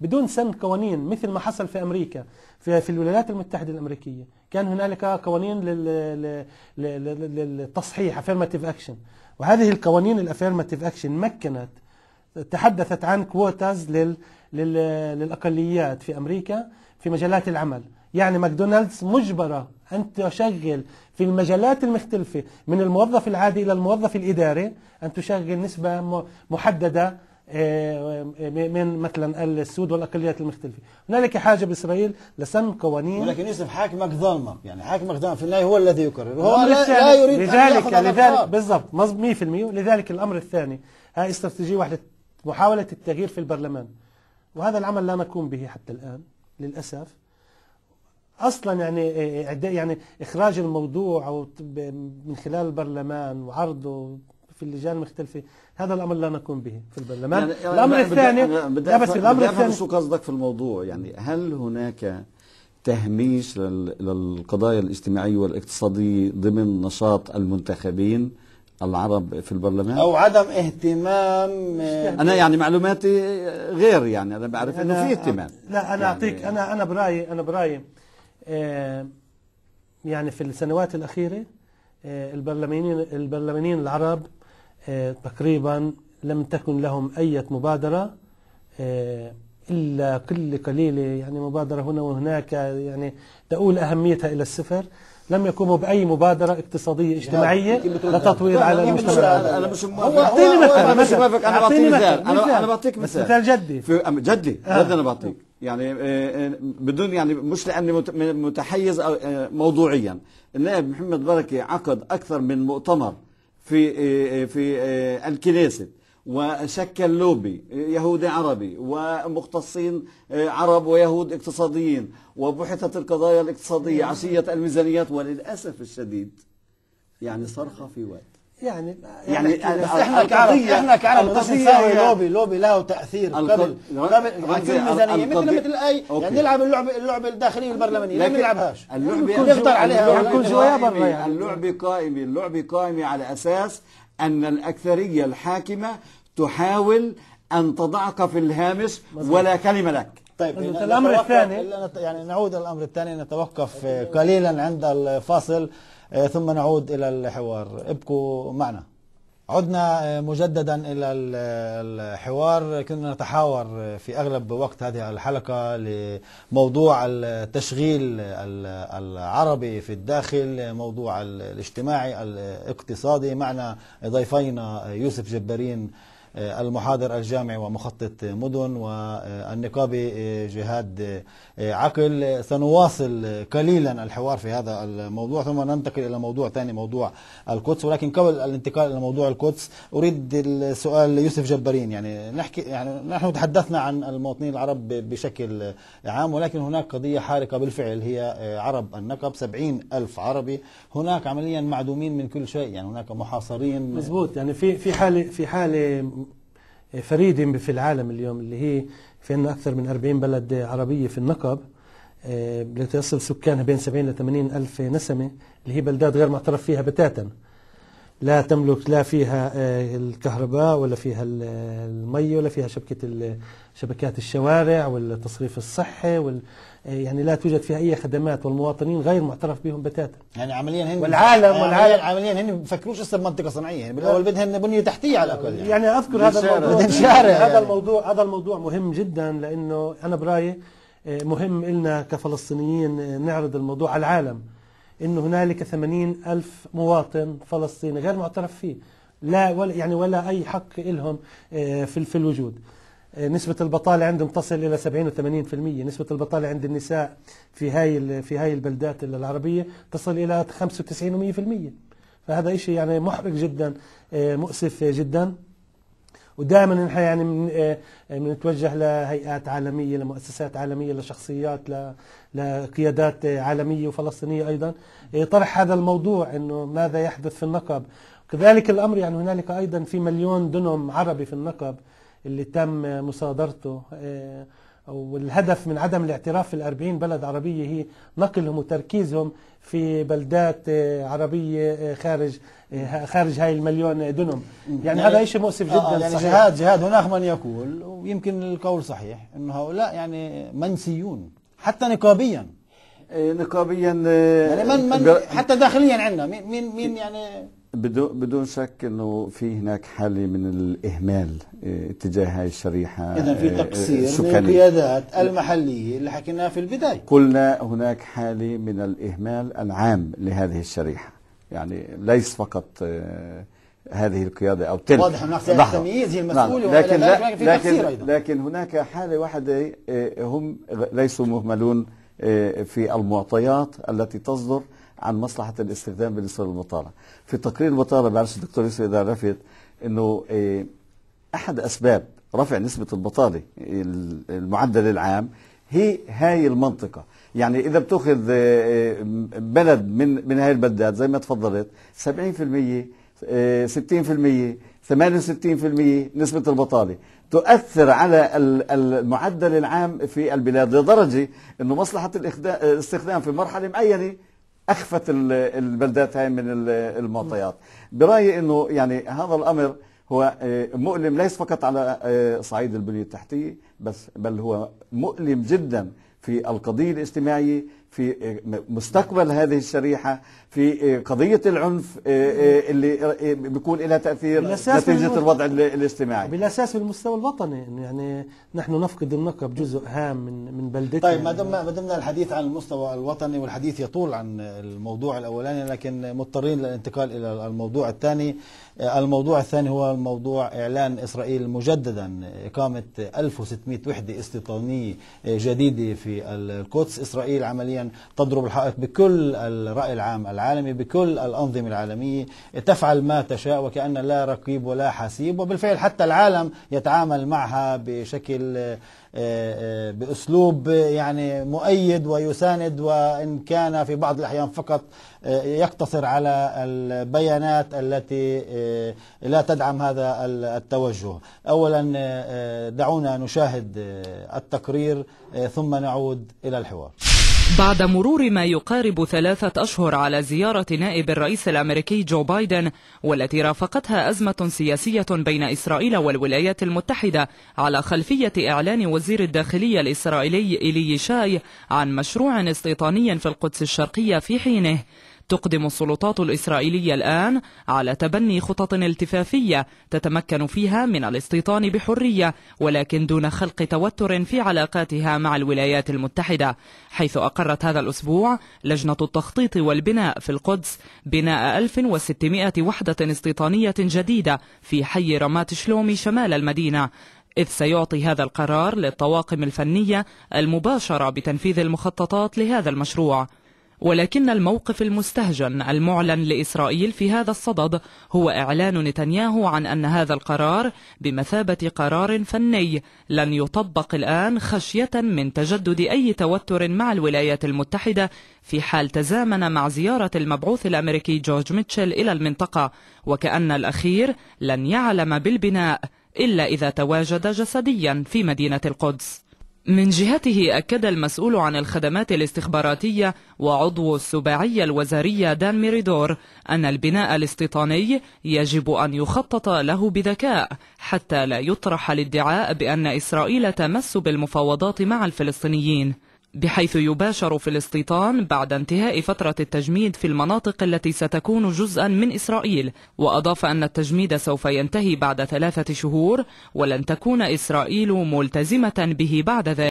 بدون سن قوانين مثل ما حصل في أمريكا في, في الولايات المتحدة الأمريكية. كان هنالك قوانين للتصحيح affirmative action وهذه القوانين ال affirmative action مكنت تحدثت عن quotas لل للأقليات في أمريكا في مجالات العمل. يعني ماكدونالدز مجبرة أن تشغل في المجالات المختلفة من الموظف العادي إلى الموظف الإداري أن تشغل نسبة محددة من مثلا السود والأقليات المختلفة، هنالك حاجة بإسرائيل لسن قوانين. ولكن يوسف حاكمك ظلمك، يعني حاكمك ظلمك في النهاية هو الذي يقرر، هو لا, لا يريد لذلك أن لذلك بالضبط. 100% لذلك الأمر الثاني. هاي استراتيجية واحدة. محاولة التغيير في البرلمان. وهذا العمل لا نقوم به حتى الآن. للأسف. أصلا يعني يعني إخراج الموضوع أو من خلال البرلمان وعرضه في اللجان المختلفة هذا الأمر لا نقوم به في البرلمان. يعني, يعني الأمر الثاني لا بس الأمر الثاني شو قصدك في الموضوع. يعني هل هناك تهميش للقضايا الاجتماعية والاقتصادية ضمن نشاط المنتخبين العرب في البرلمان؟ أو عدم اهتمام أنا يعني معلوماتي غير يعني أنا بعرف إنه في اهتمام. لا أنا يعني اعطيك أنا أنا برايي أنا برأيي آه يعني في السنوات الأخيرة آه البرلمانيين البرلمانيين العرب تقريبا لم تكن لهم أي مبادرة آه، إلا كل قليلة يعني مبادرة هنا وهناك يعني تؤول أهميتها إلى الصفر. لم يقوموا بأي مبادرة اقتصادية اجتماعية لتطوير على المجتمع أنا مش موافق. أعطيني مثال أنا بعطيك مثال. أنا بعطيك مثال مثال. جدي. في جدي. آه. جدي أنا بعطيك. يعني بدون يعني مش لأني متحيز موضوعيا. النائب محمد بركة عقد أكثر من مؤتمر في آه، في آه، الكنيست وشكل لوبي يهودي عربي ومختصين آه، عرب ويهود اقتصاديين وبحثت القضايا الاقتصادية عشية الميزانيات وللأسف الشديد يعني صرخة في وقت. يعني يعني, يعني إحنا كعرب إحنا كعرب نساوي لوبي لوبي له تأثير قبل. قبل في الميزانية. مثل مثل أي؟ يعني نلعب اللعبه اللعبه الداخلية البرلمانية. ليه ما نلعبهاش. اللعبه نفطر عليها. كل شوية برا يعني. اللعبه قائمه اللعبه قائمه على أساس أن الأكثرية الحاكمة تحاول أن تضعك في الهامش ولا كلمة لك. طيب الأمر الثاني. يعني نعود الأمر الثاني. نتوقف قليلا عند الفاصل. آه، ثم نعود إلى الحوار. ابقوا معنا. عدنا آه، مجددا إلى الحوار. كنا نتحاور في أغلب وقت هذه الحلقة لموضوع التشغيل العربي في الداخل موضوع الاجتماعي الاقتصادي. معنا ضيفينا يوسف جبارين آه، المحاضر الجامعي ومخطط مدن والنقابي آه، جهاد آه، عقل. سنواصل قليلا الحوار في هذا الموضوع ثم ننتقل إلى موضوع ثاني موضوع القدس. ولكن قبل الانتقال إلى موضوع القدس أريد السؤال ليوسف جبارين. يعني نحكي يعني نحن تحدثنا عن المواطنين العرب بشكل عام ولكن هناك قضية حارقة بالفعل هي عرب النقب. سبعين ألف عربي. هناك عمليا معدومين من كل شيء يعني هناك محاصرين. مزبوط. يعني في في حالة في حالة فريدة في العالم اليوم اللي هي في عندنا أكثر من 40 بلد عربية في النقب بتصل آه، سكانها بين 70 ل 80 ألف نسمة اللي هي بلدات غير معترف فيها بتاتا. لا تملك لا فيها آه، الكهرباء ولا فيها المي ولا فيها شبكة شبكات الشوارع والتصريف الصحي وال يعني لا توجد فيها أي خدمات والمواطنين غير معترف بهم بتاتا. يعني عمليا هن والعالم والعالم عمليا هن بفكروش هسه بمنطقه صناعية يعني بالأول بدهن بنية تحتية على الأقل يعني, يعني أذكر هذا الموضوع هذا يعني. الموضوع هذا الموضوع مهم جدا لأنه أنا برأيي آه، مهم لنا كفلسطينيين آه، نعرض الموضوع على العالم. انه هنالك 80 ألف مواطن فلسطيني غير معترف فيه. لا ولا يعني ولا أي حق لهم آه، في في الوجود. نسبة البطالة عندهم تصل إلى 70 و 80% نسبة البطالة عند النساء في هاي في هاي البلدات العربية تصل إلى 95 و 100% فهذا شيء يعني محرج جدا آه، مؤسف جدا. ودائما نحن يعني آه، بنتوجه لهيئات عالمية لمؤسسات عالمية لشخصيات لقيادات عالمية وفلسطينية أيضا. آه، طرح هذا الموضوع إنه ماذا يحدث في النقب. كذلك الأمر يعني هنالك أيضا في مليون دنم عربي في النقب اللي تم مصادرته. آه، والهدف من عدم الاعتراف في الأربعين بلد عربية هي نقلهم وتركيزهم في بلدات آه، عربية آه، خارج آه، خارج هاي المليون دنم يعني, هذا شيء مؤسف جدا آه يعني صحيح. جهاد جهاد هناك من يقول ويمكن القول صحيح إنه هؤلاء يعني منسيون حتى نقابيا. نقابيا يعني من من حتى داخليا عندنا مين مين مين يعني بدون بدون شك إنه في هناك حالة من الإهمال آه، تجاه هاي الشريحة اذا في آه، تقصير من القيادات المحلية اللي حكيناها في البداية. قلنا هناك حالة من الإهمال العام لهذه الشريحة. يعني ليس فقط آه، هذه القيادة أو تلك. واضح هناك التمييز هي المسؤوله لكن لكن, لكن, لكن هناك حالة واحدة هم ليسوا مهملون في المعطيات التي تصدر عن مصلحة الاستخدام بالنسبة للبطالة في تقرير البطالة بعرفش الدكتور يوسف إذا عرفت أنه إيه، أحد أسباب رفع نسبة البطالة المعدل العام هي هاي المنطقة. يعني إذا بتأخذ إيه، بلد من من هاي البلدات زي ما تفضلت 70% 60% 68% نسبة البطالة تؤثر على المعدل العام في البلاد لدرجة أنه مصلحة الاستخدام في مرحلة معينة أخفت البلدات هاي من المعطيات. برأيي إنه يعني هذا الأمر هو آه، مؤلم ليس فقط على آه، صعيد البنية التحتية بس بل هو مؤلم جدا في القضية الاجتماعية في مستقبل هذه الشريحة في قضية العنف اللي بيكون لها تأثير نتيجة الوضع الاجتماعي. بالأساس في المستوى الوطني يعني نحن نفقد النقب جزء هام من من بلدتنا. طيب ما دمنا ما دمنا الحديث عن المستوى الوطني والحديث يطول عن الموضوع الأولاني لكن مضطرين للانتقال إلى الموضوع الثاني. الموضوع الثاني هو موضوع إعلان إسرائيل مجددا إقامة 1600 وحدة استيطانية جديدة في القدس. إسرائيل عمليا تضرب الحائط بكل الرأي العام العالمي بكل الأنظمة العالمية تفعل ما تشاء وكأن لا رقيب ولا حسيب وبالفعل حتى العالم يتعامل معها بشكل آه، آه، بأسلوب يعني مؤيد ويساند وإن كان في بعض الأحيان فقط آه، يقتصر على البيانات التي لا تدعم هذا التوجه. اولا دعونا نشاهد التقرير ثم نعود إلى الحوار. بعد مرور ما يقارب ثلاثة أشهر على زيارة نائب الرئيس الأمريكي جو بايدن والتي رافقتها أزمة سياسية بين إسرائيل والولايات المتحدة على خلفية إعلان وزير الداخلية الإسرائيلي إيلي شاي عن مشروع استيطاني في القدس الشرقية في حينه. تقدم السلطات الإسرائيلية الآن على تبني خطط التفافية تتمكن فيها من الاستيطان بحرية ولكن دون خلق توتر في علاقاتها مع الولايات المتحدة حيث أقرت هذا الأسبوع لجنة التخطيط والبناء في القدس بناء 1600 وحدة استيطانية جديدة في حي رمات شلومي شمال المدينة. إذ سيعطي هذا القرار للطواقم الفنية المباشرة بتنفيذ المخططات لهذا المشروع. ولكن الموقف المستهجن المعلن لإسرائيل في هذا الصدد هو إعلان نتنياهو عن أن هذا القرار بمثابة قرار فني لن يطبق الآن خشية من تجدد أي توتر مع الولايات المتحدة في حال تزامن مع زيارة المبعوث الأمريكي جورج ميتشل إلى المنطقة وكأن الأخير لن يعلم بالبناء إلا إذا تواجد جسديا في مدينة القدس. من جهته أكد المسؤول عن الخدمات الاستخباراتية وعضو السباعية الوزارية دان ميريدور أن البناء الاستيطاني يجب أن يخطط له بذكاء حتى لا يطرح الادعاء بأن إسرائيل تمس بالمفاوضات مع الفلسطينيين. بحيث يباشر في الاستيطان بعد انتهاء فترة التجميد في المناطق التي ستكون جزءا من إسرائيل. وأضاف أن التجميد سوف ينتهي بعد ثلاثة شهور ولن تكون إسرائيل ملتزمة به بعد ذلك.